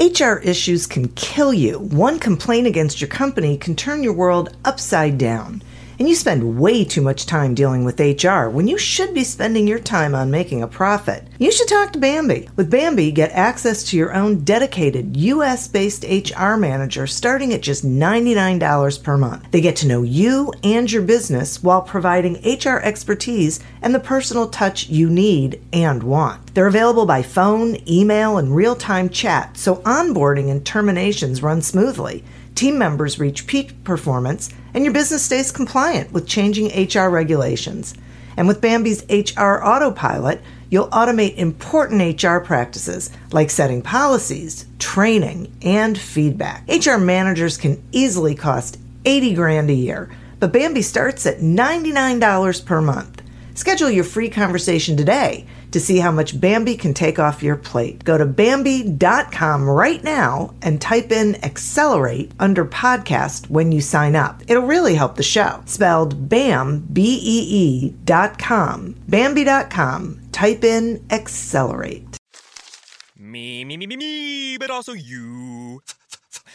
HR issues can kill you. One complaint against your company can turn your world upside down. And you spend way too much time dealing with HR when you should be spending your time on making a profit. You should talk to Bambee. With Bambee, get access to your own dedicated US based HR manager starting at just $99 per month. They get to know you and your business while providing HR expertise and the personal touch you need and want. They're available by phone, email, and real time chat, so onboarding and terminations run smoothly team members reach peak performance, and your business stays compliant with changing HR regulations. And with Bambee's HR Autopilot, you'll automate important HR practices like setting policies, training, and feedback. HR managers can easily cost 80 grand a year, but Bambee starts at $99 per month. Schedule your free conversation today to see how much Bambee can take off your plate. Go to Bambee.com right now and type in Accelerate under podcast when you sign up. It'll really help the show. Spelled BAM, B E E dot com. Bambee.com. Type in Accelerate. Me, me, me, me, me, but also you.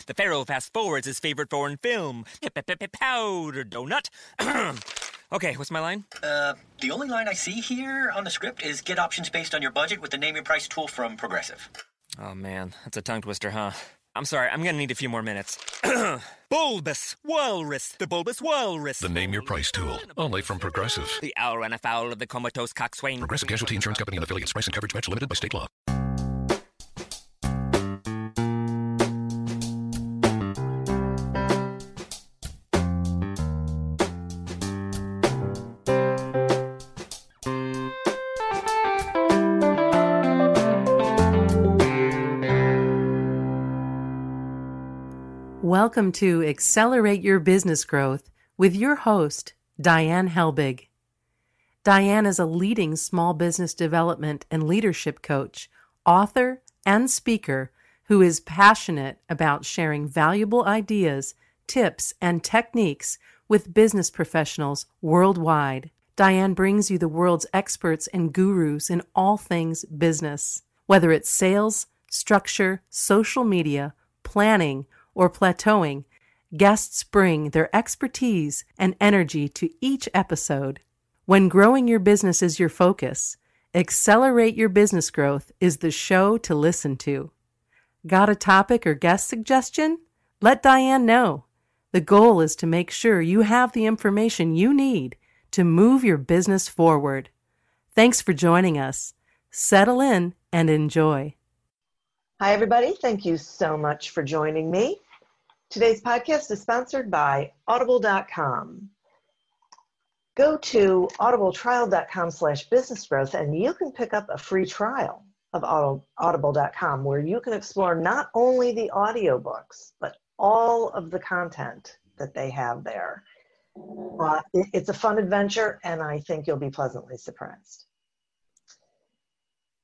The Pharaoh fast forwards his favorite foreign film, Powder Donut. okay, what's my line? Uh, the only line I see here on the script is get options based on your budget with the name your price tool from Progressive. Oh man, that's a tongue twister, huh? I'm sorry, I'm gonna need a few more minutes. bulbous Walrus, the Bulbous Walrus. The name your price tool, only from Progressive. The owl ran afoul of the comatose coxswain. Progressive Casualty Insurance Company and affiliates. Price and coverage match limited by state law. Welcome to Accelerate Your Business Growth with your host, Diane Helbig. Diane is a leading small business development and leadership coach, author, and speaker who is passionate about sharing valuable ideas, tips, and techniques with business professionals worldwide. Diane brings you the world's experts and gurus in all things business, whether it's sales, structure, social media, planning, or plateauing, guests bring their expertise and energy to each episode. When growing your business is your focus, Accelerate Your Business Growth is the show to listen to. Got a topic or guest suggestion? Let Diane know. The goal is to make sure you have the information you need to move your business forward. Thanks for joining us. Settle in and enjoy. Hi, everybody. Thank you so much for joining me. Today's podcast is sponsored by audible.com. Go to audibletrial.com slash business growth and you can pick up a free trial of audible.com where you can explore not only the audiobooks, but all of the content that they have there. Uh, it's a fun adventure and I think you'll be pleasantly surprised.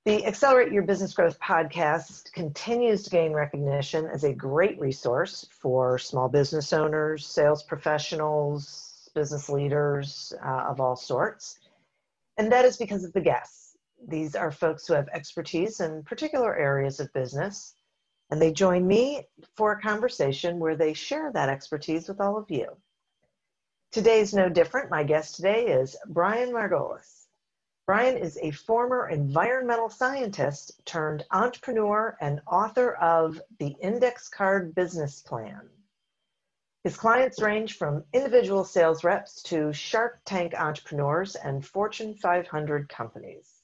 The Accelerate Your Business Growth podcast continues to gain recognition as a great resource for small business owners, sales professionals, business leaders uh, of all sorts. And that is because of the guests. These are folks who have expertise in particular areas of business, and they join me for a conversation where they share that expertise with all of you. Today is no different. My guest today is Brian Margolis. Brian is a former environmental scientist turned entrepreneur and author of The Index Card Business Plan. His clients range from individual sales reps to Shark Tank entrepreneurs and Fortune 500 companies.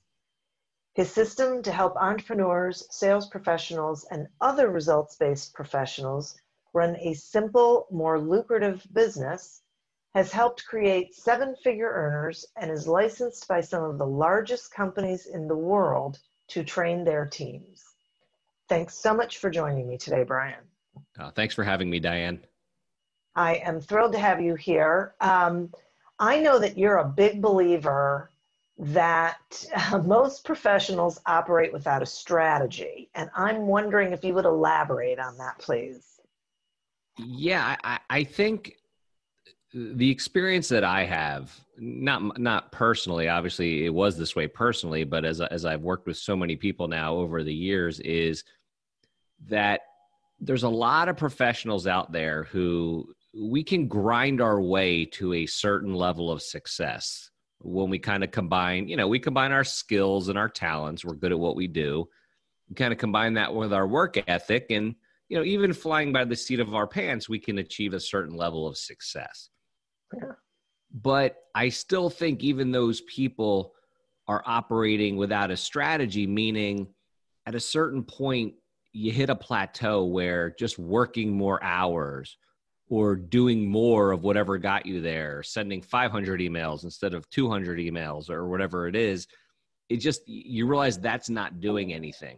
His system to help entrepreneurs, sales professionals, and other results based professionals run a simple, more lucrative business has helped create seven figure earners and is licensed by some of the largest companies in the world to train their teams. Thanks so much for joining me today, Brian. Uh, thanks for having me, Diane. I am thrilled to have you here. Um, I know that you're a big believer that uh, most professionals operate without a strategy, and I'm wondering if you would elaborate on that, please. Yeah, I, I think the experience that I have, not not personally, obviously it was this way personally, but as as I've worked with so many people now over the years, is that there's a lot of professionals out there who we can grind our way to a certain level of success when we kind of combine, you know, we combine our skills and our talents. We're good at what we do. We kind of combine that with our work ethic and, you know, even flying by the seat of our pants, we can achieve a certain level of success. But I still think even those people are operating without a strategy, meaning at a certain point, you hit a plateau where just working more hours or doing more of whatever got you there, sending 500 emails instead of 200 emails or whatever it is, it just, you realize that's not doing anything.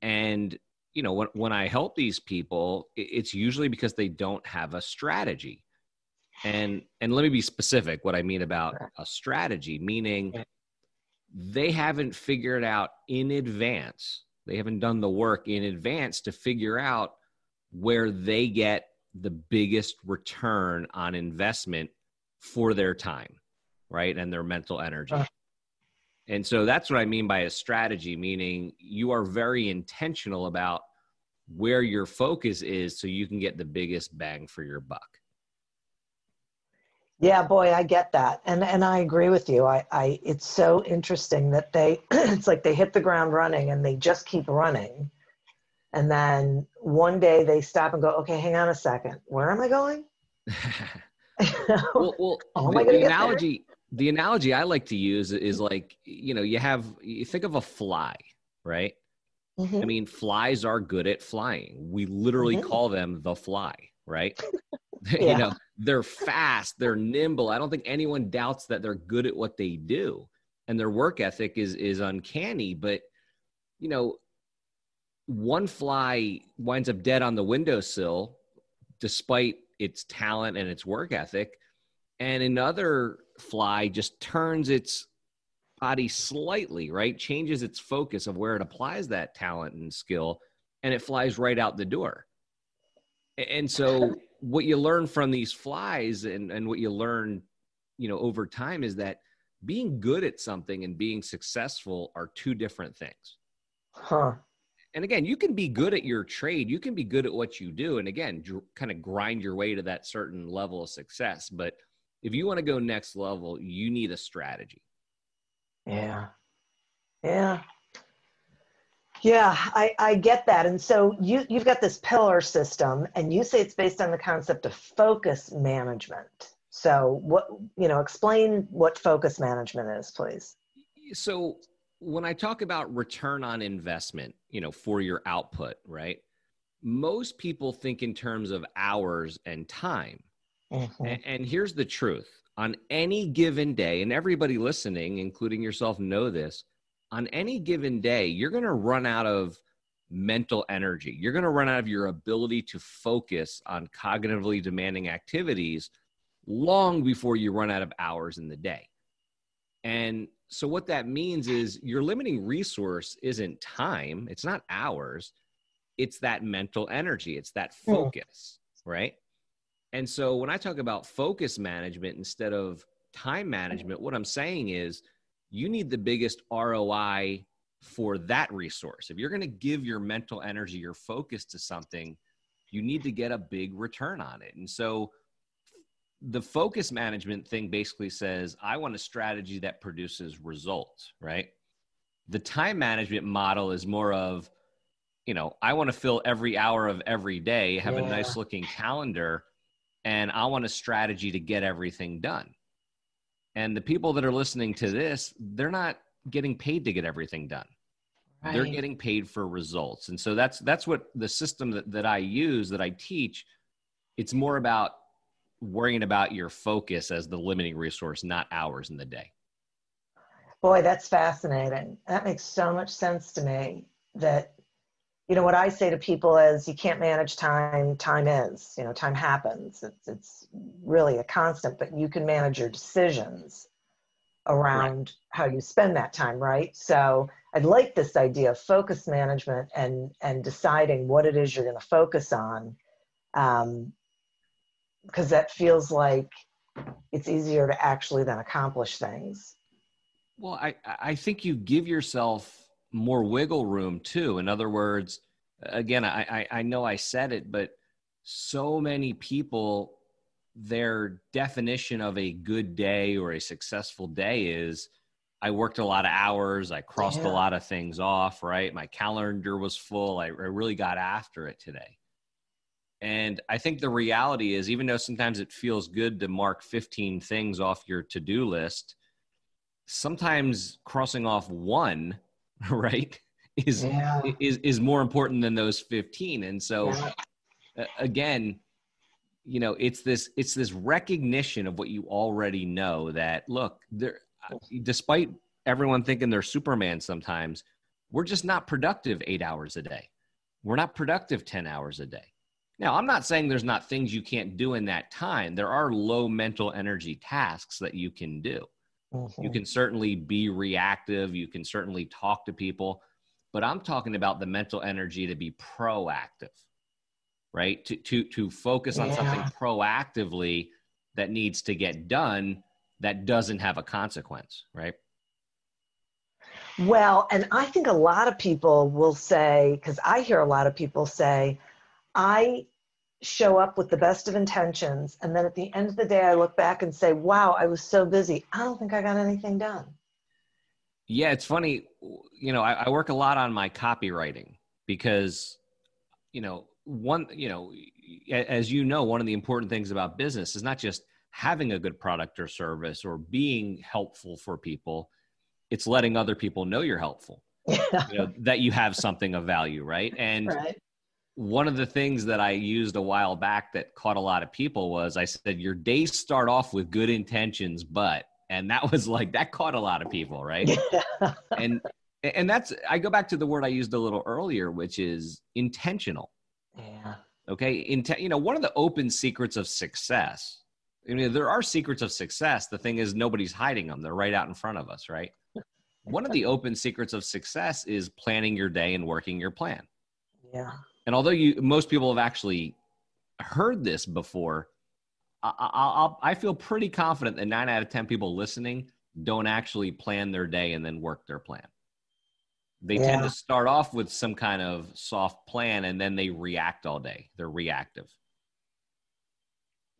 And, you know, when, when I help these people, it's usually because they don't have a strategy. And, and let me be specific what I mean about a strategy, meaning they haven't figured out in advance, they haven't done the work in advance to figure out where they get the biggest return on investment for their time, right? And their mental energy. Uh, and so that's what I mean by a strategy, meaning you are very intentional about where your focus is so you can get the biggest bang for your buck. Yeah, boy, I get that. And and I agree with you. I, I it's so interesting that they it's like they hit the ground running and they just keep running and then one day they stop and go, okay, hang on a second. Where am I going? well, well the, the analogy, the analogy I like to use is like, you know, you have, you think of a fly, right? Mm-hmm. I mean, flies are good at flying. We literally mm-hmm. call them the fly, right? yeah. you know, they're fast, they're nimble. I don't think anyone doubts that they're good at what they do. And their work ethic is is uncanny, but you know, one fly winds up dead on the windowsill despite its talent and its work ethic and another fly just turns its body slightly right changes its focus of where it applies that talent and skill and it flies right out the door and so what you learn from these flies and, and what you learn you know over time is that being good at something and being successful are two different things huh and again, you can be good at your trade. You can be good at what you do. And again, dr- kind of grind your way to that certain level of success. But if you want to go next level, you need a strategy. Yeah. Yeah. Yeah, I, I get that. And so you, you've got this pillar system, and you say it's based on the concept of focus management. So, what, you know, explain what focus management is, please. So, when I talk about return on investment, you know, for your output, right? Most people think in terms of hours and time. Mm-hmm. And, and here's the truth on any given day, and everybody listening, including yourself, know this on any given day, you're going to run out of mental energy. You're going to run out of your ability to focus on cognitively demanding activities long before you run out of hours in the day. And so what that means is your limiting resource isn't time, it's not hours, it's that mental energy, it's that focus, mm. right? And so when I talk about focus management instead of time management, what I'm saying is you need the biggest ROI for that resource. If you're going to give your mental energy, your focus to something, you need to get a big return on it. And so the focus management thing basically says I want a strategy that produces results, right? The time management model is more of, you know, I want to fill every hour of every day, have yeah. a nice looking calendar, and I want a strategy to get everything done. And the people that are listening to this, they're not getting paid to get everything done. Right. They're getting paid for results. And so that's that's what the system that, that I use, that I teach, it's more about worrying about your focus as the limiting resource, not hours in the day. Boy, that's fascinating. That makes so much sense to me that, you know, what I say to people is you can't manage time, time is, you know, time happens. It's, it's really a constant, but you can manage your decisions around right. how you spend that time, right? So I'd like this idea of focus management and, and deciding what it is you're going to focus on. Um, because that feels like it's easier to actually then accomplish things. Well, I, I think you give yourself more wiggle room too. In other words, again, I, I, I know I said it, but so many people, their definition of a good day or a successful day is I worked a lot of hours, I crossed yeah. a lot of things off, right? My calendar was full. I, I really got after it today. And I think the reality is, even though sometimes it feels good to mark 15 things off your to do list, sometimes crossing off one, right, is yeah. is is more important than those 15 and so yeah. again you know it's this it's this recognition of what you already know that look there despite everyone thinking they're superman sometimes we're just not productive 8 hours a day. We're not productive 10 hours a day. Now i'm not saying there's not things you can't do in that time. There are low mental energy tasks that you can do mm-hmm. you can certainly be reactive you can certainly talk to people but I'm talking about the mental energy to be proactive, right? To to to focus on yeah. something proactively that needs to get done that doesn't have a consequence, right? Well, and I think a lot of people will say, because I hear a lot of people say, I show up with the best of intentions. And then at the end of the day, I look back and say, wow, I was so busy. I don't think I got anything done. Yeah, it's funny. You know, I, I work a lot on my copywriting because, you know, one, you know, as you know, one of the important things about business is not just having a good product or service or being helpful for people. It's letting other people know you're helpful, you know, that you have something of value, right? And right. One of the things that I used a while back that caught a lot of people was I said, Your days start off with good intentions, but and that was like that caught a lot of people right? And and that's i go back to the word i used a little earlier which is intentional. Yeah. Okay? Inten- you know one of the open secrets of success i mean there are secrets of success. The thing is nobody's hiding them they're right out in front of us right? One of the open secrets of success is planning your day and working your plan. Yeah and although you most people have actually heard this before I, I, I feel pretty confident that nine out of 10 people listening don't actually plan their day and then work their plan. They yeah. tend to start off with some kind of soft plan and then they react all day. They're reactive.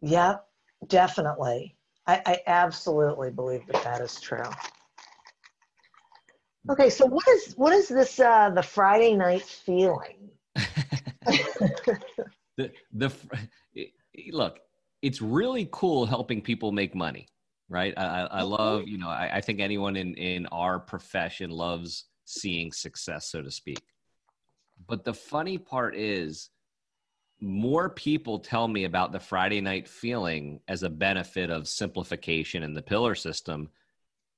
Yeah, definitely. I, I absolutely believe that that is true. Okay, so what is what is this uh, the Friday night feeling? the the look, it's really cool helping people make money right? I, I mm-hmm. love you know I, I, think anyone in in our profession loves seeing success so to speak. But the funny part is more people tell me about the friday night feeling as a benefit of simplification in the pillar system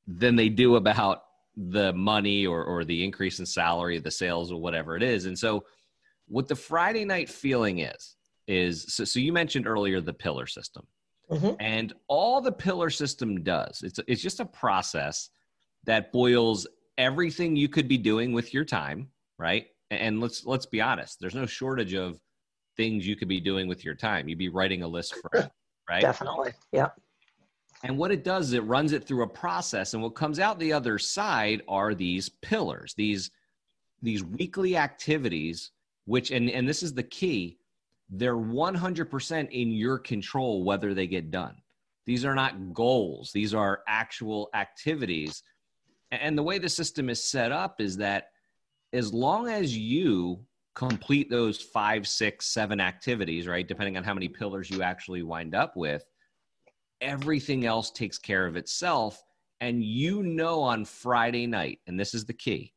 than they do about the money or, or the increase in salary the sales or whatever it is. And so what the friday night feeling is is so, so you mentioned earlier the pillar system. Mm-hmm. And all the pillar system does, it's, it's just a process that boils everything you could be doing with your time, right? And let's let's be honest, there's no shortage of things you could be doing with your time. You'd be writing a list for it, right? Definitely. Yeah. And what it does is it runs it through a process. And what comes out the other side are these pillars, these these weekly activities, which and, and this is the key, they're 100% in your control whether they get done. These are not goals, these are actual activities. And the way the system is set up is that as long as you complete those five, six, seven activities, right, depending on how many pillars you actually wind up with, everything else takes care of itself. And you know on Friday night, and this is the key,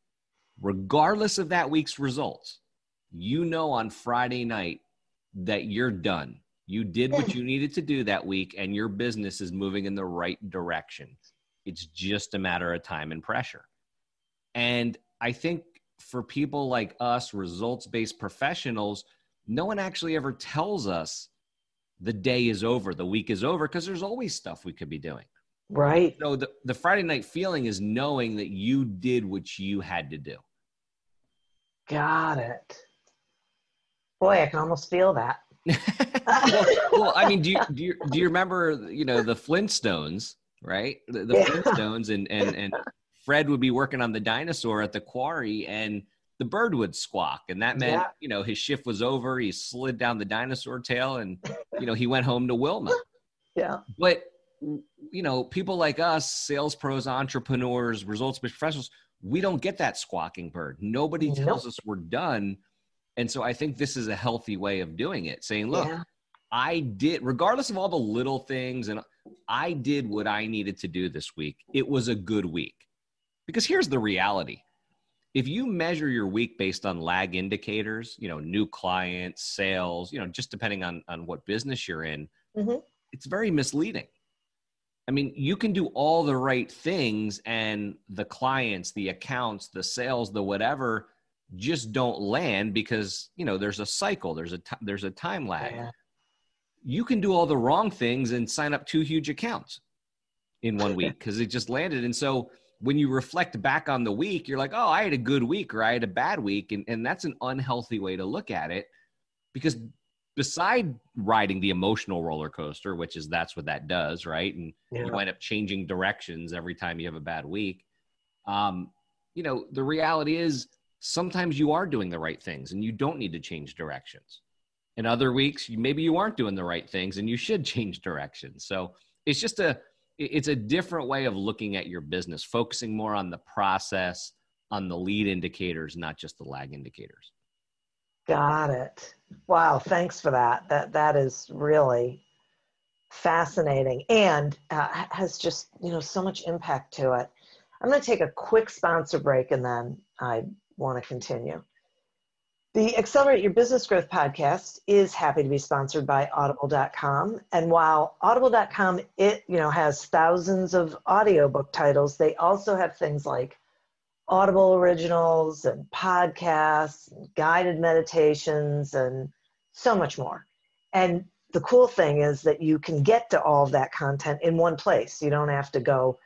regardless of that week's results, you know on Friday night that you're done. You did what you needed to do that week, and your business is moving in the right direction. It's just a matter of time and pressure. And I think for people like us, results based professionals, no one actually ever tells us the day is over, the week is over, because there's always stuff we could be doing. Right. So the, the Friday night feeling is knowing that you did what you had to do. Got it. Boy, I can almost feel that. well, well, I mean, do you, do you do you remember you know the Flintstones, right? The, the yeah. Flintstones and and and Fred would be working on the dinosaur at the quarry, and the bird would squawk. And that meant, Yeah. you know, his shift was over. He slid down the dinosaur tail and, you know, he went home to Wilma. Yeah. But, you know, people like us, sales pros, entrepreneurs, results professionals, we don't get that squawking bird. Nobody tells us we're done. And so I think this is a healthy way of doing it, saying, look, Yeah. I did, regardless of all the little things, and I did what I needed to do this week. It was a good week. Because here's the reality if you measure your week based on lag indicators, you know, new clients, sales, you know, just depending on, on what business you're in, Mhm. it's very misleading. I mean, you can do all the right things, and the clients, the accounts, the sales, the whatever, just don't land because you know there's a cycle, there's a t- there's a time lag Yeah. you can do all the wrong things and sign up two huge accounts in one week because it just landed. And so when you reflect back on the week, you're like, oh, I had a good week or I had a bad week. And, and that's an unhealthy way to look at it because beside riding the emotional roller coaster, which is that's what that does, right? And you Yeah. wind up changing directions every time you have a bad week. Um, you know, the reality is sometimes you are doing the right things and you don't need to change directions in other weeks maybe you aren't doing the right things and you should change directions so it's just a it's a different way of looking at your business focusing more on the process on the lead indicators not just the lag indicators Got it. Wow, thanks for that. That that is really fascinating and uh, has just you know so much impact to it. I'm going to take a quick sponsor break and then I want to continue. The Accelerate Your Business Growth podcast is happy to be sponsored by audible.com and while audible.com it you know has thousands of audiobook titles, they also have things like Audible originals and podcasts, and guided meditations, and so much more. And the cool thing is that you can get to all of that content in one place. You don't have to go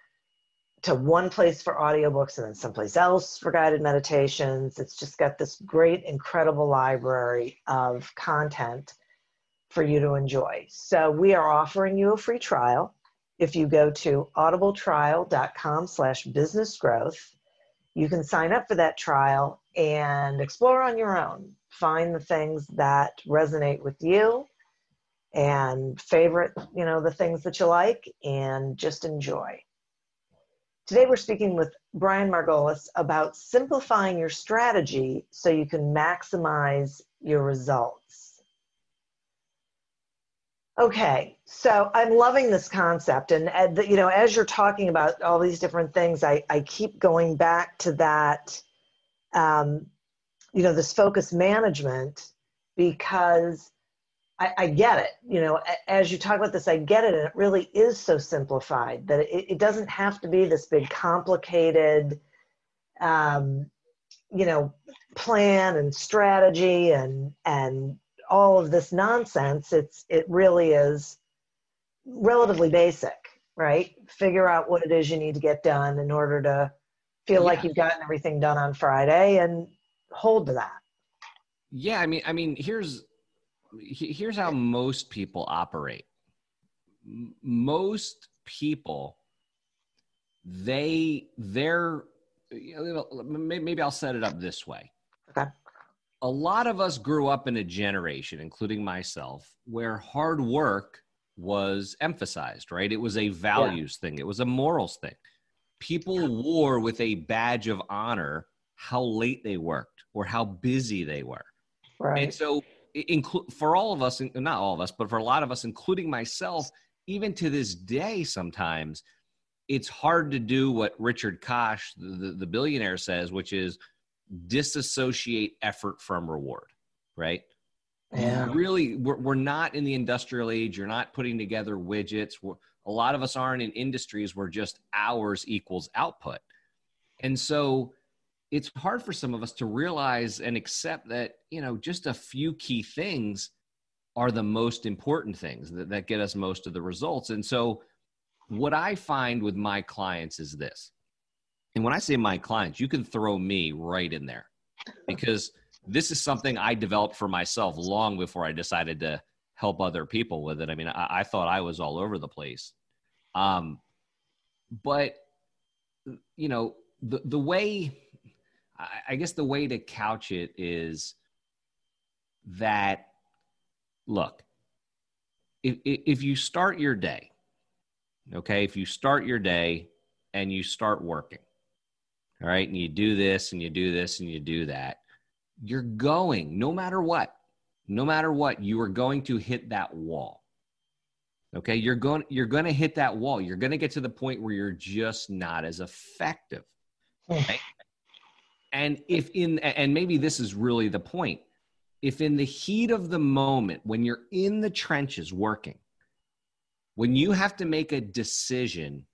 to one place for audiobooks and then someplace else for guided meditations. It's just got this great, incredible library of content for you to enjoy. So we are offering you a free trial. If you go to audibletrial.com slash business growth, you can sign up for that trial and explore on your own. Find the things that resonate with you and favorite, you know, the things that you like and just enjoy. Today we're speaking with Brian Margolis about simplifying your strategy so you can maximize your results. Okay, so I'm loving this concept, and uh, you know, as you're talking about all these different things, I, I keep going back to that, um, you know, this focus management because I, I get it. You know, as you talk about this, I get it, and it really is so simplified that it, it doesn't have to be this big, complicated, um, you know, plan and strategy and and all of this nonsense. It's it really is relatively basic, right? Figure out what it is you need to get done in order to feel like you've gotten everything done on Friday and hold to that. yeah i mean i mean here's he- here's how most people operate. Most people they they're you know, maybe i'll set it up this way. Okay. a lot of us grew up in a generation including myself where hard work was emphasized right? It was a values thing. It was a morals thing. People wore with a badge of honor how late they worked or how busy they were. Right. and so, include for all of us, not all of us, but for a lot of us, including myself, even to this day, sometimes it's hard to do what Richard Koch, the, the, the billionaire, says, which is disassociate effort from reward, right? Yeah. Really, we're, we're not in the industrial age. You're not putting together widgets. We're, a lot of us aren't in industries where just hours equals output. And so, it's hard for some of us to realize and accept that you know just a few key things are the most important things that, that get us most of the results. And so what i find with my clients is this. And when i say my clients you can throw me right in there because this is something i developed for myself long before i decided to help other people with it. I mean i, I thought i was all over the place. Um, but you know the, the way I guess the way to couch it is that look, if, if you start your day, okay, if you start your day and you start working, all right, and you do this and you do this and you do that, you're going, no matter what, no matter what, you are going to hit that wall. Okay, you're going you're going to hit that wall. You're going to get to the point where you're just not as effective. Hmm. Right? And if in and maybe this is really the point. If in the heat of the moment when you're in the trenches working, when you have to make a decision,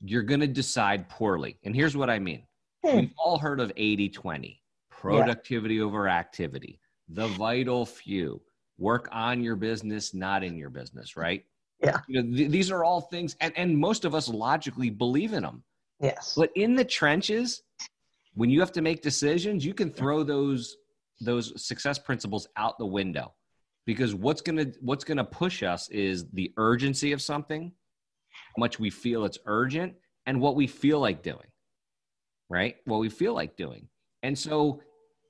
you're going to decide poorly. And here's what I mean. Hmm. We've all heard of 80/20, productivity yeah. over activity, the vital few. Work on your business, not in your business, right? Yeah. You know, th- these are all things, and, and most of us logically believe in them. Yes. But in the trenches, when you have to make decisions, you can throw those those success principles out the window because what's gonna what's gonna push us is the urgency of something, how much we feel it's urgent, and what we feel like doing. Right? What we feel like doing. And so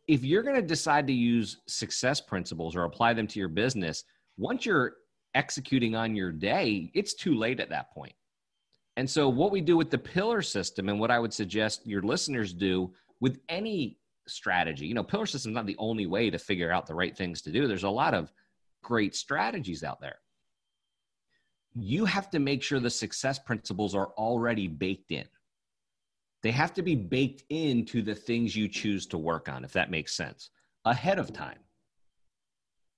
if you're going to decide to use success principles or apply them to your business, once you're executing on your day, it's too late at that point. And so, what we do with the pillar system, and what I would suggest your listeners do with any strategy, you know, pillar system is not the only way to figure out the right things to do. There's a lot of great strategies out there. You have to make sure the success principles are already baked in. They have to be baked into the things you choose to work on, if that makes sense, ahead of time.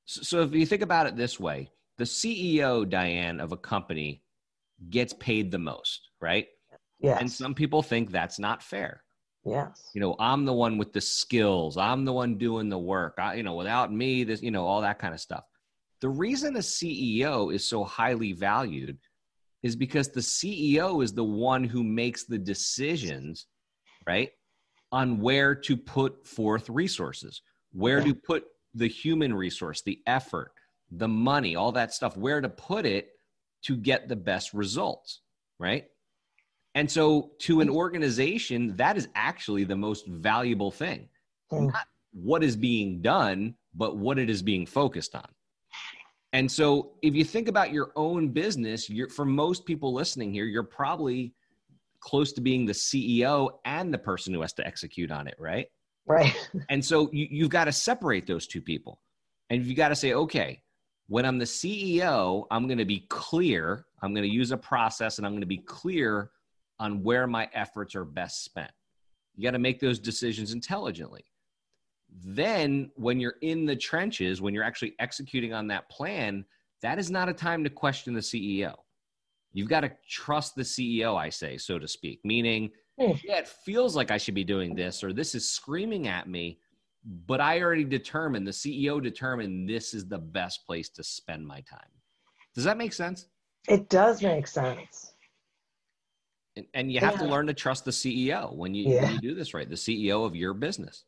So, if you think about it this way, the CEO, Diane, of a company gets paid the most, right? Yes. And some people think that's not fair. Yes. You know, I'm the one with the skills. I'm the one doing the work. I, you know, without me, this, you know, all that kind of stuff. The reason a CEO is so highly valued is because the CEO is the one who makes the decisions, right, on where to put forth resources, where yeah. to put the human resource, the effort, the money, all that stuff, where to put it to get the best results, right? And so, to an organization, that is actually the most valuable thing. Hmm. Not what is being done, but what it is being focused on. And so, if you think about your own business, you're, for most people listening here, you're probably close to being the CEO and the person who has to execute on it, right? Right. and so, you, you've got to separate those two people. And you've got to say, okay, when I'm the CEO, I'm going to be clear. I'm going to use a process and I'm going to be clear on where my efforts are best spent. You got to make those decisions intelligently. Then, when you're in the trenches, when you're actually executing on that plan, that is not a time to question the CEO. You've got to trust the CEO, I say, so to speak, meaning, hmm. yeah, it feels like I should be doing this, or this is screaming at me but I already determined, the CEO determined this is the best place to spend my time. Does that make sense? It does make sense. And, and you have yeah. to learn to trust the CEO when you, yeah. when you do this right, the CEO of your business.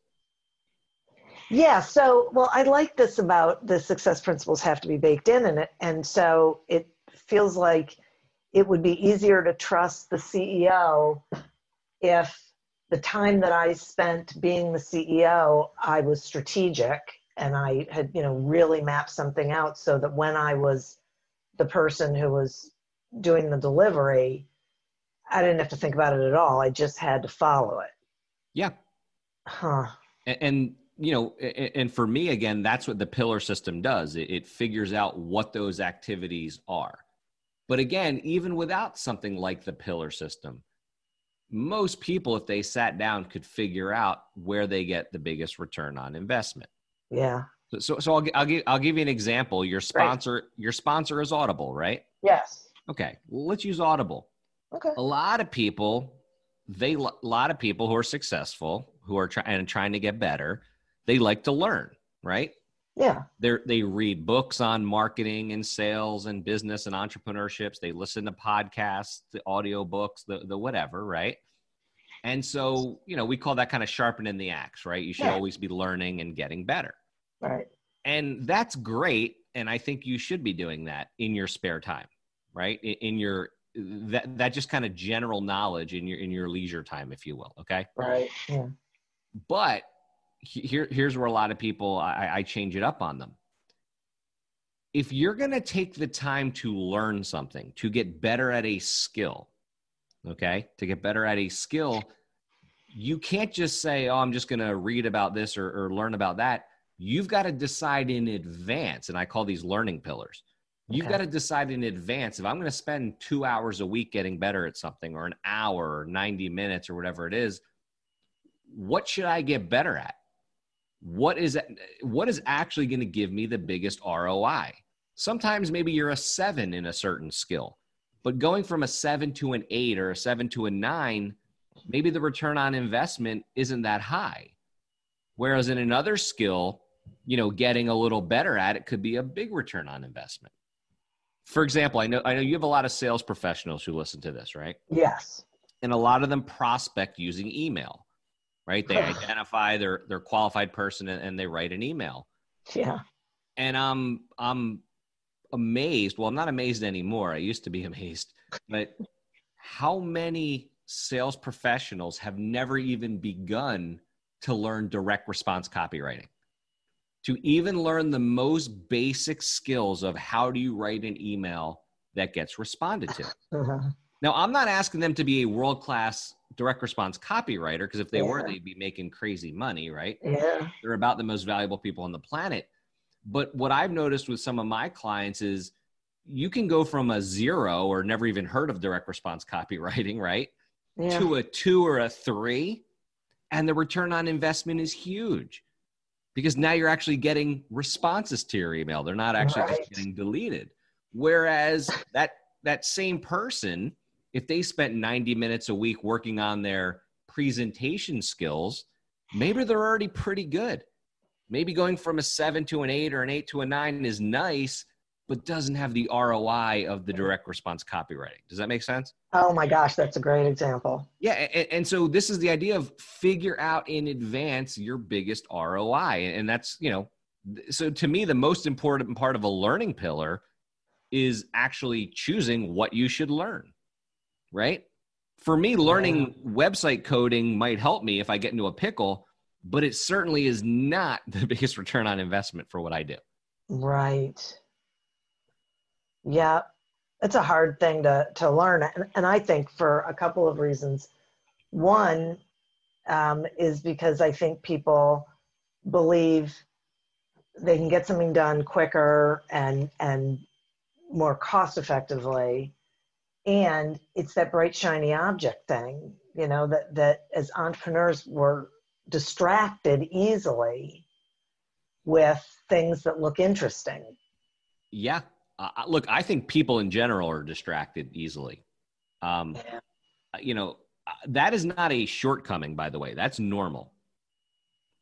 Yeah. So, well, I like this about the success principles have to be baked in in it. And so it feels like it would be easier to trust the CEO if the time that I spent being the CEO, I was strategic and I had, you know, really mapped something out so that when I was the person who was doing the delivery, I didn't have to think about it at all. I just had to follow it. Yeah. Huh. And, and you know, and for me, again, that's what the pillar system does. It, it figures out what those activities are. But again, even without something like the pillar system, most people, if they sat down, could figure out where they get the biggest return on investment. Yeah. So, so, so I'll, I'll give I'll give you an example. Your sponsor, right. your sponsor is Audible, right? Yes. Okay. Well, let's use Audible. Okay. A lot of people, they a lot of people who are successful, who are trying and trying to get better, they like to learn, right? Yeah. They they read books on marketing and sales and business and entrepreneurships. They listen to podcasts, the audio books, the the whatever, right? And so, you know, we call that kind of sharpening the axe, right? You should yeah. always be learning and getting better. Right. And that's great. And I think you should be doing that in your spare time, right? In, in your that that just kind of general knowledge in your in your leisure time, if you will. Okay. Right. Yeah. But here, here's where a lot of people I, I change it up on them. If you're going to take the time to learn something, to get better at a skill, okay, to get better at a skill, you can't just say, "Oh, I'm just going to read about this or, or learn about that." You've got to decide in advance, and I call these learning pillars. You've Okay. got to decide in advance if I'm going to spend two hours a week getting better at something, or an hour, or 90 minutes, or whatever it is. What should I get better at? What is what is actually going to give me the biggest ROI? Sometimes maybe you're a seven in a certain skill, but going from a seven to an eight or a seven to a nine, maybe the return on investment isn't that high. Whereas in another skill, you know, getting a little better at it could be a big return on investment. For example, I know I know you have a lot of sales professionals who listen to this, right? Yes. And a lot of them prospect using email, right? They identify their their qualified person and, and they write an email. Yeah. And I'm I'm amazed. Well, I'm not amazed anymore. I used to be amazed, but how many sales professionals have never even begun to learn direct response copywriting? To even learn the most basic skills of how do you write an email that gets responded to. Uh-huh. Now, I'm not asking them to be a world class direct response copywriter because if they were, Yeah. they'd be making crazy money, right? Yeah. They're about the most valuable people on the planet. But what I've noticed with some of my clients is you can go from a zero or never even heard of direct response copywriting, right? Yeah. To a two or a three. And the return on investment is huge because now you're actually getting responses to your email. They're not actually Right. just getting deleted. Whereas that that same person, if they spent 90 minutes a week working on their presentation skills, maybe they're already pretty good. Maybe going from a seven to an eight or an eight to a nine is nice, but doesn't have the ROI of the direct response copywriting. Does that make sense? Oh my gosh, that's a great example. Yeah, and, and so this is the idea of figure out in advance your biggest ROI, and that's you know, so to me the most important part of a learning pillar is actually choosing what you should learn, right? For me, learning website coding might help me if I get into a pickle, but it certainly is not the biggest return on investment for what I do. Right. Yeah, it's a hard thing to, to learn. And, and I think for a couple of reasons. One um, is because I think people believe they can get something done quicker and, and more cost effectively. And it's that bright, shiny object thing, you know, that, that as entrepreneurs, we're distracted easily with things that look interesting. Yeah. Uh, uh, look, I think people in general are distracted easily. Um, Yeah. you know, uh, that is not a shortcoming, by the way. That's normal.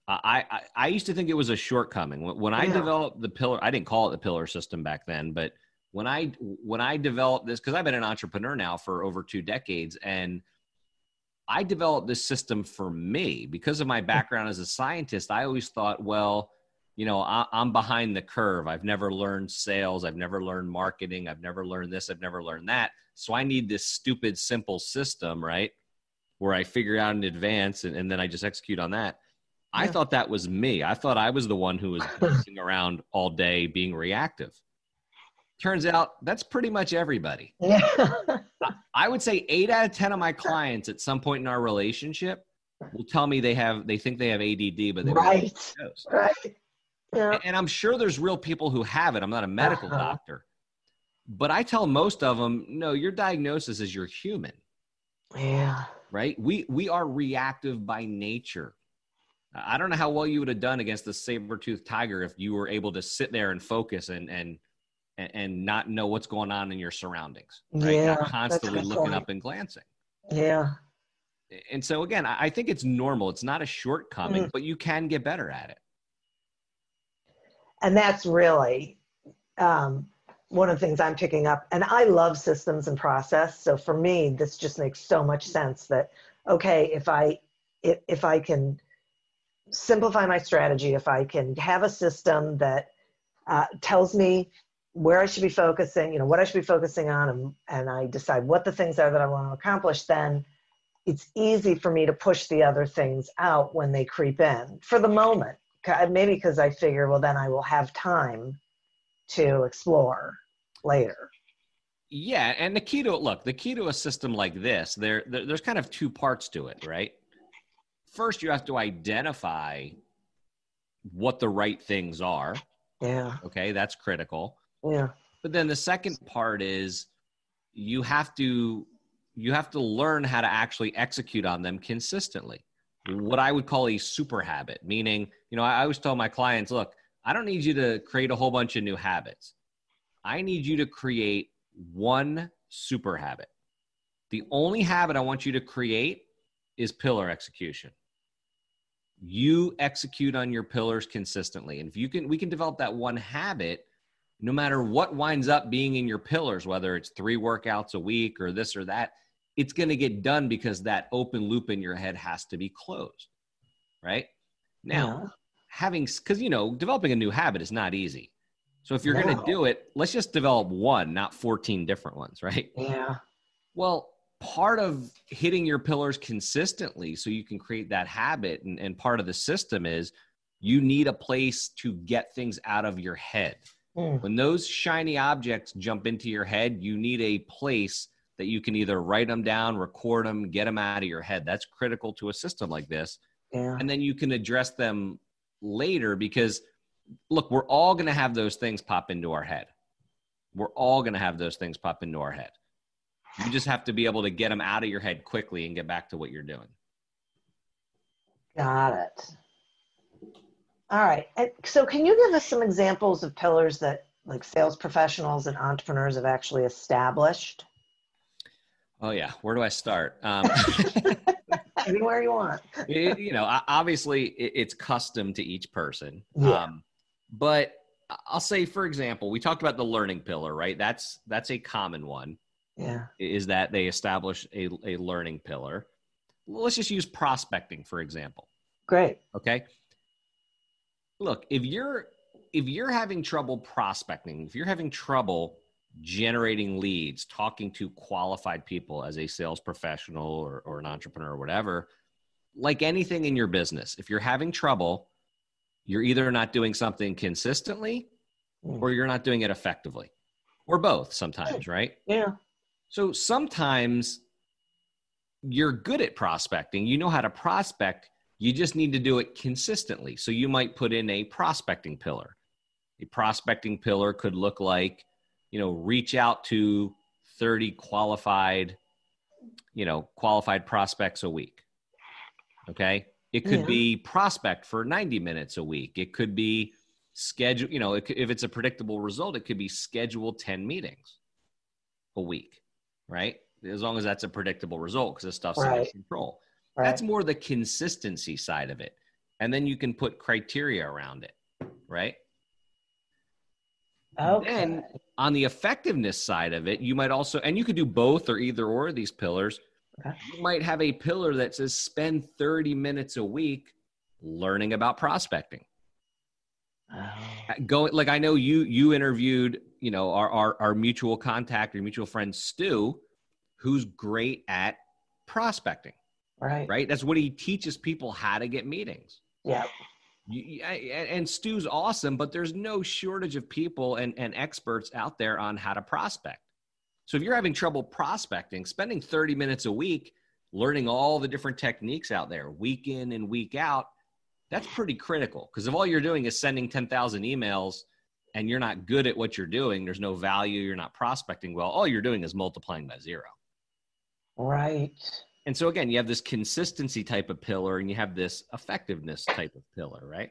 Uh, I, I, I used to think it was a shortcoming when, when I developed the pillar. I didn't call it the pillar system back then, but when I when I developed this, because I've been an entrepreneur now for over two decades, and I developed this system for me because of my background as a scientist. I always thought, well, you know, I, I'm behind the curve. I've never learned sales. I've never learned marketing. I've never learned this. I've never learned that. So I need this stupid, simple system, right? Where I figure out in advance and, and then I just execute on that. I thought that was me. I thought I was the one who was messing around all day being reactive. Turns out that's pretty much everybody. Yeah. I would say eight out of 10 of my clients at some point in our relationship will tell me they have, they think they have ADD, but they don't right. is. Right. Yeah. And I'm sure there's real people who have it. I'm not a medical Uh-huh. doctor. But I tell most of them, no, your diagnosis is you're human, Yeah. right? We we are reactive by nature. I don't know how well you would have done against the saber-toothed tiger if you were able to sit there and focus and and and- and not know what's going on in your surroundings. Right? Yeah, constantly looking up and glancing. Yeah. And so again, I I think it's normal. It's not a shortcoming, Mm. but you can get better at it. And that's really um, one of the things I'm picking up. And I love systems and process. So for me, this just makes so much sense that, okay, if I, if, if I can simplify my strategy, if I can have a system that uh, tells me where I should be focusing, you know, what I should be focusing on, and, and I decide what the things are that I want to accomplish, then it's easy for me to push the other things out when they creep in for the moment. Maybe because I figure, well, then I will have time to explore later. Yeah, and the key to look, the key to a system like this, there, there there's kind of two parts to it, right? First, you have to identify what the right things are. Yeah. Okay, that's critical. Yeah. But then the second part is you have to you have to learn how to actually execute on them consistently. What I would call a super habit, meaning, you know, I always tell my clients, look, I don't need you to create a whole bunch of new habits. I need you to create one super habit. The only habit I want you to create is pillar execution. You execute on your pillars consistently. And if you can, we can develop that one habit no matter what winds up being in your pillars, whether it's three workouts a week or this or that, it's going to get done because that open loop in your head has to be closed. Right now, yeah. having, because, you know, developing a new habit is not easy. So if you're no. going to do it, let's just develop one, not 14 different ones, right? Yeah. Well, part of hitting your pillars consistently so you can create that habit and, and part of the system is you need a place to get things out of your head. Mm. When those shiny objects jump into your head, you need a place that you can either write them down, record them, get them out of your head. That's critical to a system like this. Yeah. And then you can address them later because look, we're all going to have those things pop into our head. We're all going to have those things pop into our head. You just have to be able to get them out of your head quickly and get back to what you're doing. Got it. All right. So, can you give us some examples of pillars that like sales professionals and entrepreneurs have actually established? Oh yeah, where do I start? Um, Anywhere you want. it, you know, obviously it's custom to each person. Yeah. Um, but I'll say, for example, we talked about the learning pillar, right? That's that's a common one. Yeah. Is that they establish a, a learning pillar. Let's just use prospecting, for example. Great. Okay. Look, if you're if you're having trouble prospecting, if you're having trouble generating leads, talking to qualified people as a sales professional or, or an entrepreneur or whatever, like anything in your business, if you're having trouble, you're either not doing something consistently hmm. or you're not doing it effectively or both sometimes, right? Yeah. So sometimes you're good at prospecting, you know how to prospect, you just need to do it consistently. So you might put in a prospecting pillar. A prospecting pillar could look like, you know, reach out to 30 qualified, you know, qualified prospects a week. Okay? It could yeah. be prospect for 90 minutes a week. It could be schedule, you know, it if it's a predictable result, it could be schedule 10 meetings a week, right? As long as that's a predictable result because this stuff's right. under control. Right. That's more the consistency side of it. And then you can put criteria around it, right? Okay. And on the effectiveness side of it, you might also, and you could do both or either or of these pillars okay. you might have a pillar that says spend 30 minutes a week learning about prospecting. Oh. Go like I know you you interviewed you know our, our our mutual contact or mutual friend Stu, who's great at prospecting. Right. Right. That's what he teaches people how to get meetings. Yeah. and Stu's awesome, but there's no shortage of people and, and experts out there on how to prospect. So if you're having trouble prospecting, spending 30 minutes a week learning all the different techniques out there, week in and week out, that's pretty critical. Because if all you're doing is sending 10,000 emails and you're not good at what you're doing, there's no value, you're not prospecting well, all you're doing is multiplying by zero. Right. And so again, you have this consistency type of pillar and you have this effectiveness type of pillar, right?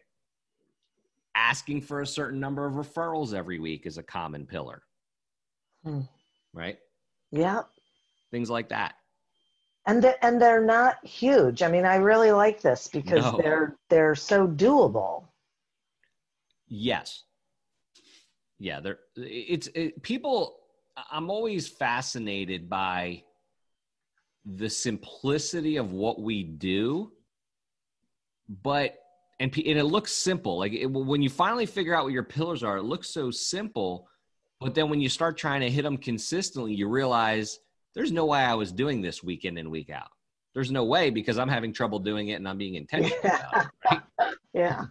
Asking for a certain number of referrals every week is a common pillar. Hmm right? Yeah. Things like that. And they, and they're not huge. I mean, I really like this because no. they're they're so doable. Yes. Yeah, they're it's it, people I'm always fascinated by the simplicity of what we do but and, and it looks simple like it, when you finally figure out what your pillars are it looks so simple but then when you start trying to hit them consistently, you realize there's no way I was doing this week in and week out. There's no way because I'm having trouble doing it and I'm being intentional yeah. about it. Right? yeah.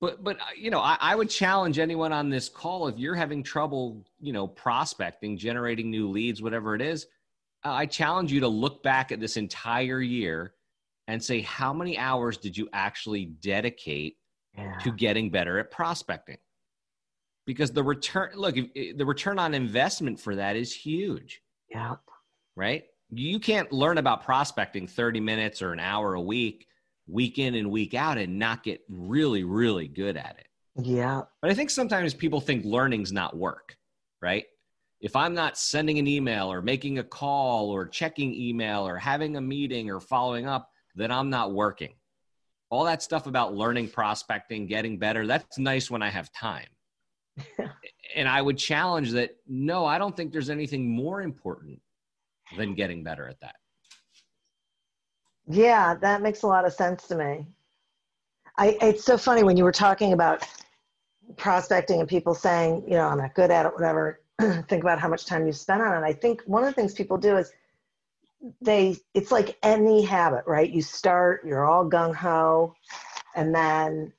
But but uh, you know, I, I would challenge anyone on this call if you're having trouble, you know, prospecting, generating new leads, whatever it is. Uh, I challenge you to look back at this entire year and say how many hours did you actually dedicate Yeah. to getting better at prospecting? Because the return, look, the return on investment for that is huge, Yeah. right? You can't learn about prospecting 30 minutes or an hour a week, week in and week out, and not get really, really good at it. Yeah. But I think sometimes people think learning's not work, right? If I'm not sending an email or making a call or checking email or having a meeting or following up, then I'm not working. All that stuff about learning prospecting, getting better, that's nice when I have time. and I would challenge that no, I don't think there's anything more important than getting better at that. Yeah, that makes a lot of sense to me. I it's so funny when you were talking about prospecting and people saying, you know, I'm not good at it, whatever. think about how much time you spent on it. I think one of the things people do is they it's like any habit, right? You start, you're all gung ho, and then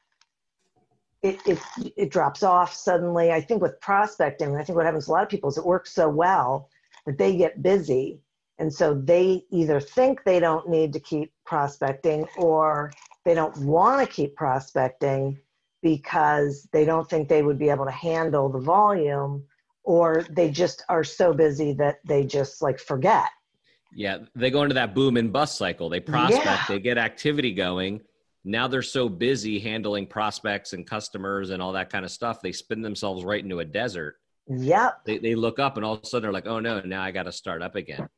it, it it drops off suddenly. I think with prospecting, I think what happens to a lot of people is it works so well that they get busy and so they either think they don't need to keep prospecting or they don't want to keep prospecting because they don't think they would be able to handle the volume or they just are so busy that they just like forget. Yeah, they go into that boom and bust cycle. They prospect, Yeah. they get activity going. Now they're so busy handling prospects and customers and all that kind of stuff, they spin themselves right into a desert. Yep, They, they look up and all of a sudden they're like, oh no, now I got to start up again.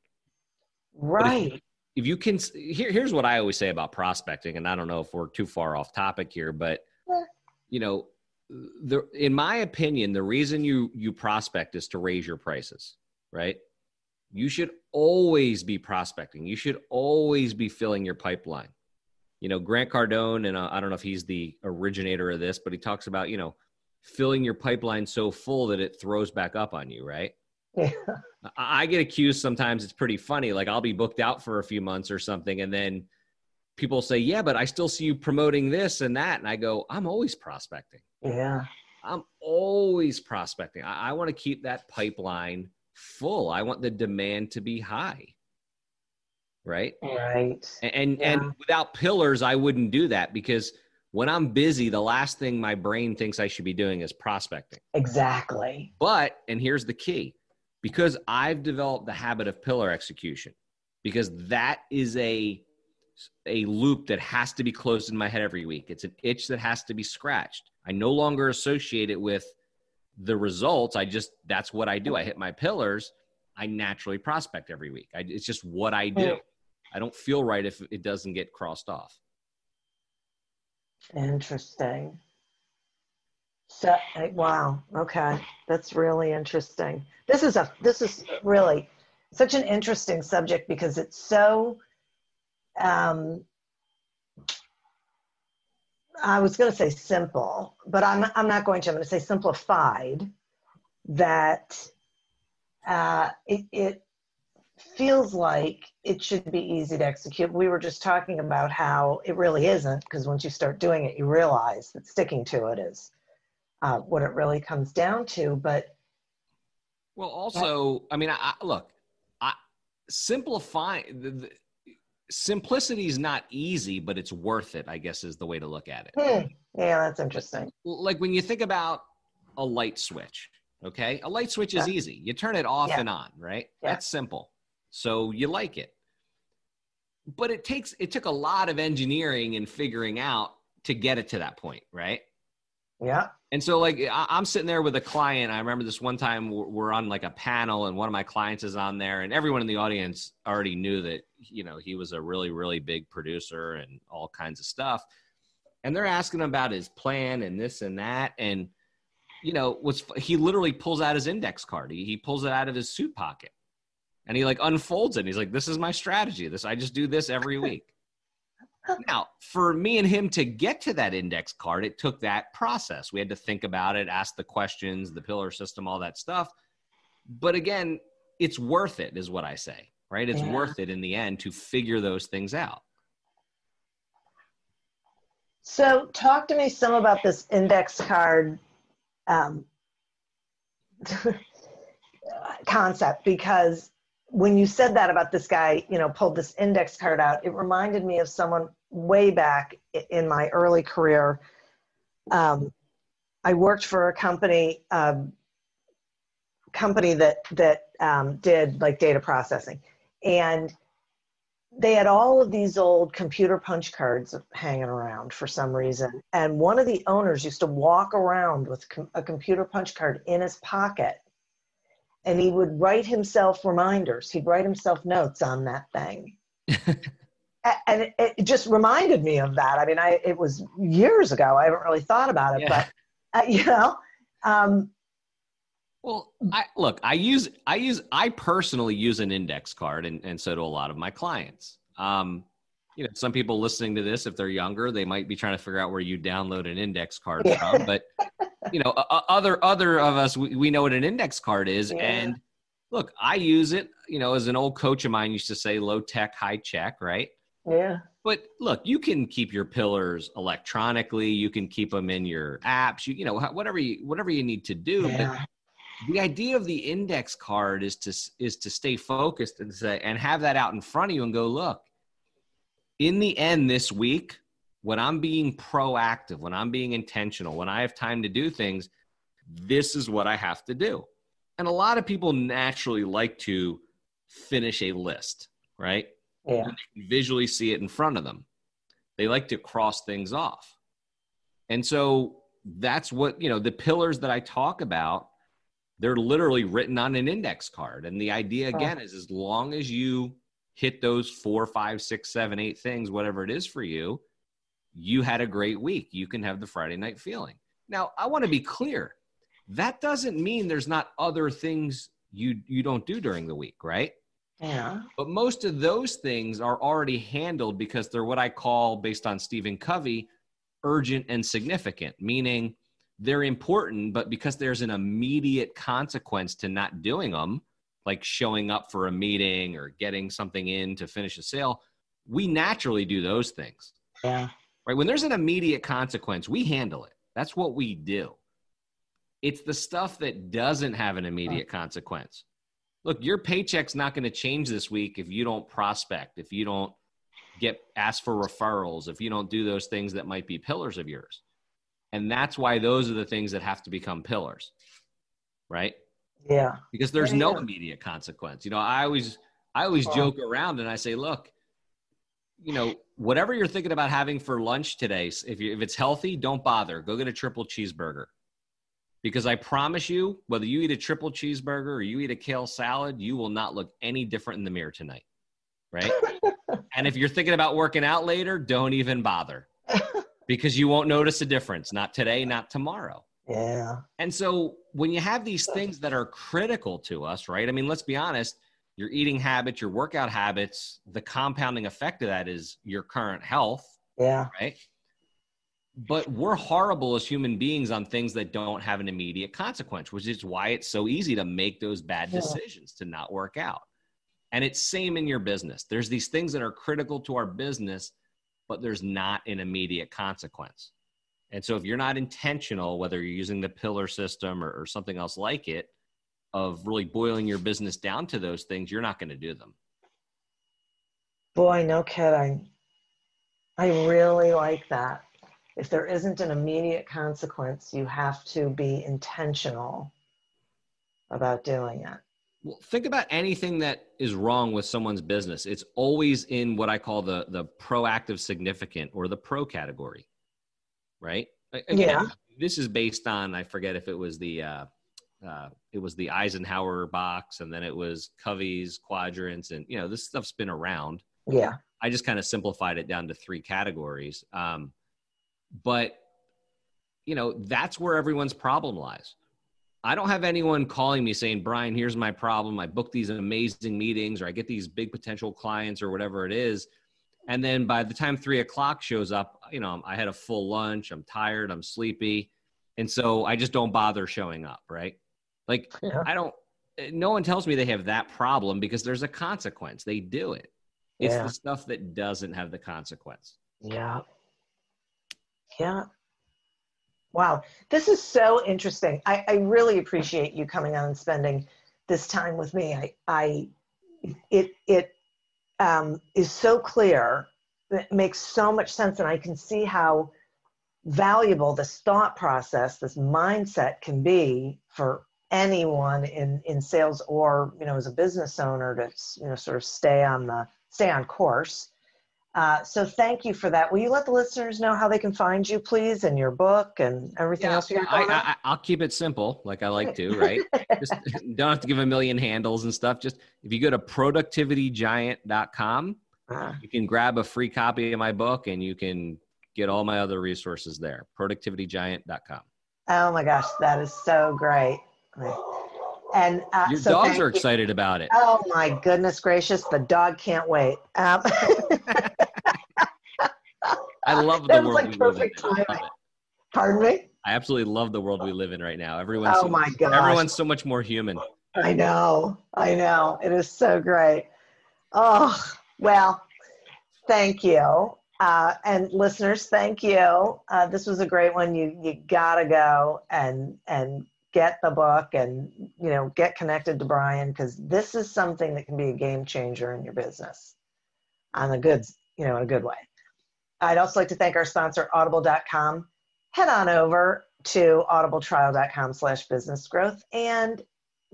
right. If you can, here, here's what I always say about prospecting, and I don't know if we're too far off topic here, but you know, the in my opinion, the reason you you prospect is to raise your prices, right? You should always be prospecting. You should always be filling your pipeline. You know, Grant Cardone, and uh, I don't know if he's the originator of this, but he talks about you know filling your pipeline so full that it throws back up on you, right? Yeah. I I get accused sometimes. It's pretty funny. Like I'll be booked out for a few months or something, and then people say, "Yeah, but I still see you promoting this and that," and I go, "I'm always prospecting. Yeah. I'm always prospecting. I, I want to keep that pipeline full. I want the demand to be high, right? Right. And and, Yeah. and without pillars, I wouldn't do that because when I'm busy, the last thing my brain thinks I should be doing is prospecting. Exactly. But, and here's the key because I've developed the habit of pillar execution, because that is a a loop that has to be closed in my head every week. It's an itch that has to be scratched. I no longer associate it with the results. I just that's what I do. I hit my pillars. I naturally prospect every week. I, it's just what I do. I don't feel right if it doesn't get crossed off. Interesting. So, wow. Okay, that's really interesting. This is a this is really such an interesting subject because it's so. Um, I was going to say simple, but I'm I'm not going to. I'm going to say simplified. That uh, it it feels like it should be easy to execute. We were just talking about how it really isn't, because once you start doing it, you realize that sticking to it is uh, what it really comes down to. But Well, also, I mean, I, I look, I simplifying the, the simplicity is not easy, but it's worth it. I guess is the way to look at it. hmm, yeah, that's interesting. Like when you think about a light switch, okay, a light switch is easy. You turn it off Yeah. and on, right? Yeah. That's simple. So you like it, but it takes it took a lot of engineering and figuring out to get it to that point, right? Yeah, And so, like, I'm sitting there with a client. I remember this one time we're on like a panel, and one of my clients is on there, and everyone in the audience already knew that you know he was a really, really big producer and all kinds of stuff. And they're asking about his plan and this and that, and you know, what's he literally pulls out his index card. He he pulls it out of his suit pocket, and he like unfolds it. And he's like, "This is my strategy. This I just do this every week." Now, for me and him to get to that index card, it took that process. We had to think about it, ask the questions, the pillar system, all that stuff. But again, it's worth it, is what I say, right? It's Yeah. worth it in the end to figure those things out. So, talk to me some about this index card um, concept because when you said that about this guy, you know, pulled this index card out, it reminded me of someone way back in my early career. Um, I worked for a company, um, company that that um, did like data processing, and they had all of these old computer punch cards hanging around for some reason. And one of the owners used to walk around with com- a computer punch card in his pocket. And he would write himself reminders. He'd write himself notes on that thing. And it, it just reminded me of that. I mean, I it was years ago. I haven't really thought about it, Yeah. but uh, you know, um, Well, I look, I use I use I personally use an index card and, and so do a lot of my clients. Um, you know, some people listening to this, if they're younger, they might be trying to figure out where you download an index card Yeah. from. But you know, other other of us, we, we know what an index card is. Yeah. And look, I use it. You know, as an old coach of mine used to say, low tech, high check, right? yeah, But look, you can keep your pillars electronically. You can keep them in your apps. You you know whatever you whatever you need to do. But yeah, the idea of the index card is to is to stay focused and say and have that out in front of you and go look in the end this week when i'm being proactive when i'm being intentional when i have time to do things this is what i have to do and a lot of people naturally like to finish a list right yeah, and they can visually see it in front of them. They like to cross things off. And so that's what, you know, the pillars that I talk about, they're literally written on an index card. And the idea again is as long as you hit those four, five, six, seven, eight things, whatever it is for you, you had a great week. You can have the Friday night feeling. Now, I want to be clear. That doesn't mean there's not other things you you don't do during the week, right? yeah, But most of those things are already handled because they're what I call, based on Stephen Covey, urgent and significant, meaning they're important, but because there's an immediate consequence to not doing them, like showing up for a meeting or getting something in to finish a sale, we naturally do those things, yeah, right? When there's an immediate consequence, we handle it. That's what we do. It's the stuff that doesn't have an immediate consequence look, your paycheck's not going to change this week if you don't prospect, if you don't get asked for referrals, if you don't do those things that might be pillars of yours. And that's why those are the things that have to become pillars, right? Yeah, Because there's Yeah, no yeah. immediate consequence. You know, I always I always Wow. joke around and I say, look, you know, whatever you're thinking about having for lunch today, if you if it's healthy, don't bother. Go get a triple cheeseburger because I promise you, whether you eat a triple cheeseburger or you eat a kale salad, you will not look any different in the mirror tonight. Right. and if you're thinking about working out later, don't even bother because you won't notice a difference. Not today, not tomorrow. yeah, And so when you have these things that are critical to us, right? I mean, let's be honest, your eating habits, your workout habits, the compounding effect of that is your current health, yeah, right? But we're horrible as human beings on things that don't have an immediate consequence, which is why it's so easy to make those bad Yeah. decisions to not work out. And it's same in your business. There's these things that are critical to our business, but there's not an immediate consequence. And so if you're not intentional, whether you're using the pillar system or, or something else like it, of really boiling your business down to those things, you're not going to do them. Boy, no kidding. I really like that. If there isn't an immediate consequence, you have to be intentional about doing it. Well, think about anything that is wrong with someone's business. It's always in what I call the the proactive significant or the pro category, right? Again, Yeah. This is based on I forget if it was the uh, uh, it was the Eisenhower box and then it was Covey's quadrants and you know this stuff's been around. Yeah. I just kind of simplified it down to three categories. Um, but you know that's where everyone's problem lies. I don't have anyone calling me saying, Brian, here's my problem. I book these amazing meetings or I get these big potential clients or whatever it is. And then by the time three o'clock shows up, you know, I had a full lunch, I'm tired, I'm sleepy. And so I just don't bother showing up, right? Like, Yeah. I don't, no one tells me they have that problem because there's a consequence. They do it. It's Yeah. the stuff that doesn't have the consequence. Yeah. Yeah. Wow. This is so interesting. I, I really appreciate you coming on and spending this time with me. I, I it it um, is so clear. It makes so much sense, and I can see how valuable this thought process, this mindset can be for anyone in in sales or you know as a business owner to you know sort of stay on the stay on course. Uh, so thank you for that. Will you let the listeners know how they can find you, please, and your book and everything else you got I, going? I, I'll keep it simple, like I like to, right? just don't have to give a million handles and stuff. Just if you go to productivitygiant.com, Ah, you can grab a free copy of my book and you can get all my other resources there. Productivitygiant.com. oh my gosh, that is so great. And uh, Your so dogs are you. excited about it. Oh my goodness gracious, the dog can't wait. Um, I love the that was world like we live in. perfect timing. pardon me? I absolutely love the world we live in right now. Everyone's Oh so, my gosh. everyone's so much more human. I know, I know. It is so great. Oh, well, thank you. Uh, and listeners, thank you. Uh, this was a great one. You you gotta go and and get the book and you know get connected to Brian because this is something that can be a game changer in your business on a good you know in a good way. I'd also like to thank our sponsor Audible.com. Head on over to audibletrial.com slash business growth and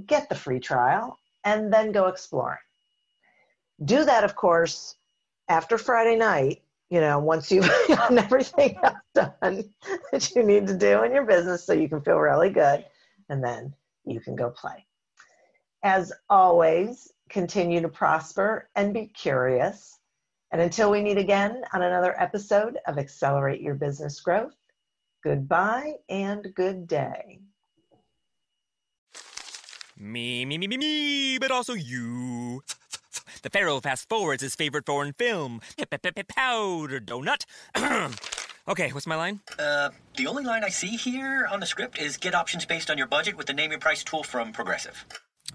get the free trial and then go exploring. Do that, of course, after Friday night, you know, once you've gotten everything else done that you need to do in your business so you can feel really good, and then you can go play. As always, continue to prosper and be curious. And until we meet again on another episode of Accelerate Your Business Growth, goodbye and good day. Me, me, me, me, me, but also you. The Pharaoh fast forwards his favorite foreign film, Powder Donut. okay, what's my line? Uh, the only line I see here on the script is get options based on your budget with the name your price tool from Progressive.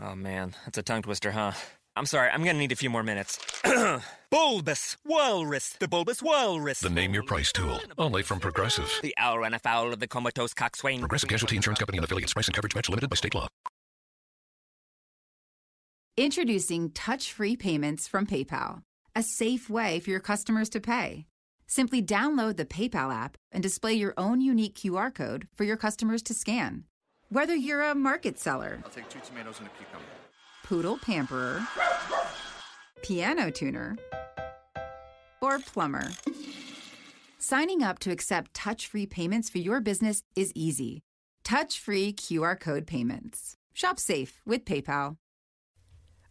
Oh man, that's a tongue twister, huh? I'm sorry, I'm gonna need a few more minutes. bulbous Walrus, the Bulbous Walrus. The Name Your Price tool, only from Progressive. The owl ran afoul of the comatose coxswain. Progressive Casualty Insurance Company and affiliates. Price and coverage match limited by state law. Introducing touch free payments from PayPal, a safe way for your customers to pay. Simply download the PayPal app and display your own unique QR code for your customers to scan. Whether you're a market seller, I'll take two tomatoes and a cucumber. Poodle pamperer, piano tuner, or plumber. Signing up to accept touch free payments for your business is easy. Touch free QR code payments. Shop safe with PayPal.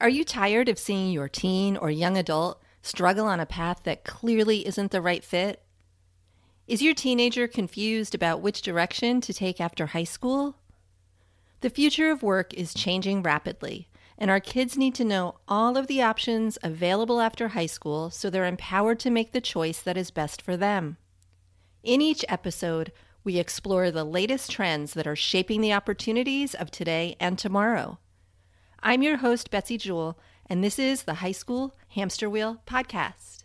Are you tired of seeing your teen or young adult struggle on a path that clearly isn't the right fit? Is your teenager confused about which direction to take after high school? The future of work is changing rapidly, and our kids need to know all of the options available after high school so they're empowered to make the choice that is best for them. In each episode, we explore the latest trends that are shaping the opportunities of today and tomorrow. I'm your host, Betsy Jewell, and this is the High School Hamster Wheel Podcast.